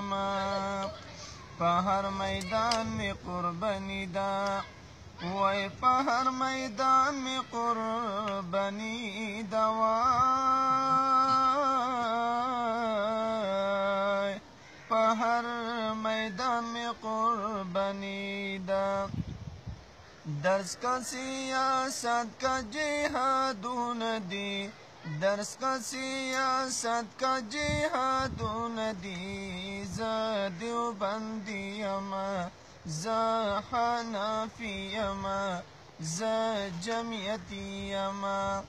زما په هر میدان می قربانی دا وای په هر میدان می قربانی دا وای په هر میدان می قربانی دا درس کا سیاست کا جهادون دی درس کا سیاست کا جہادون دی زدیو بندی اما زا حنفی اما زا جمعیتی اما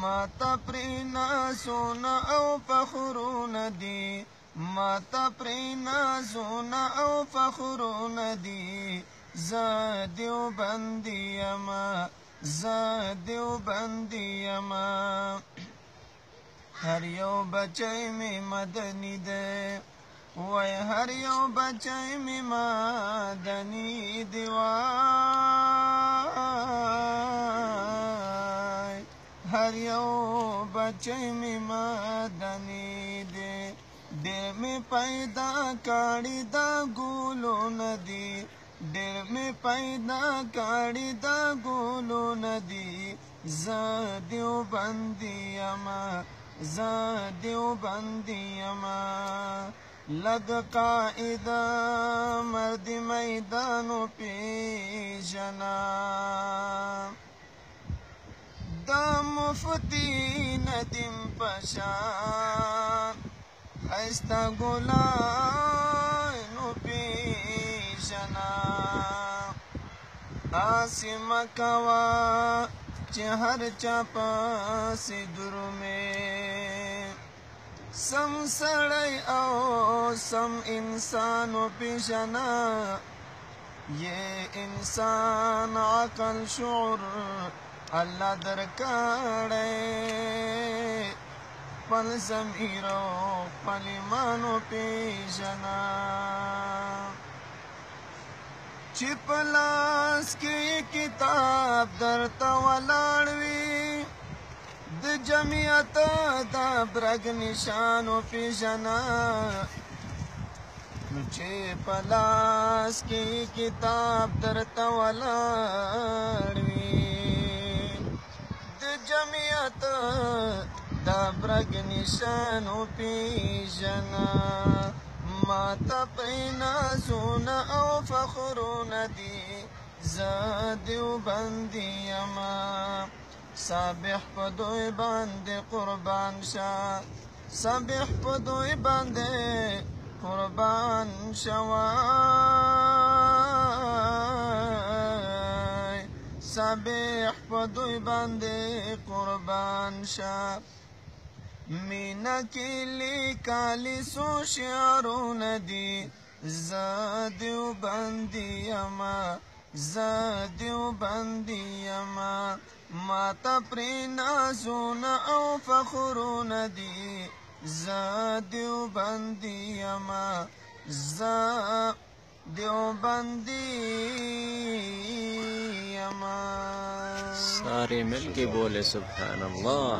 ما تا پرینا سونا او فخرون دی ما تا پرینا سونا او فخرون دی زا دیو بندی اما زا دیو بندی اما هر یو بچی می مدنی ده وای هر یو بچی می مدنی دی وای هر یو بچی می مدنی دی ډېر می پیدا کړی دا ګولو ندی ډېر می پیدا کړی دا ګولو ندی زه دیو بندي اما زه دیوبندی یما لد قاعده مرد میدانو پیژنا دا مفتی ندیم پشان خیستا گلانو پیژنا آسمه کوا बिच हर चापा दुर में सम सड़ आओ सम इंसानो पिशना ये इंसान आकल शोर अल्लाह दरकार पल समीरो पल मानो पिशना چې پلاس کې کتاب درته ولاړ وي د جمعیت دا برګ نشان او پیژنا نو چې پلاس کې کتاب درته ولاړ وي د جمعیت دا برګ نشان او پیژنا ما تقینا زونه او فخر ګناهونه دي زه دیو باندې یما سابح په دوی باندې قربان شه سابح په دوی باندې قربان شوای سابح په دوی باندې قربان شه مینا کې لیکالي سو شعرونه دي زادیو باندې یما زادیو باندې یما ما ته پرې نازونه او فخرونه دي زادیو باندې یما زا دیو باندې یما سارے مل کے بولے سبحان اللہ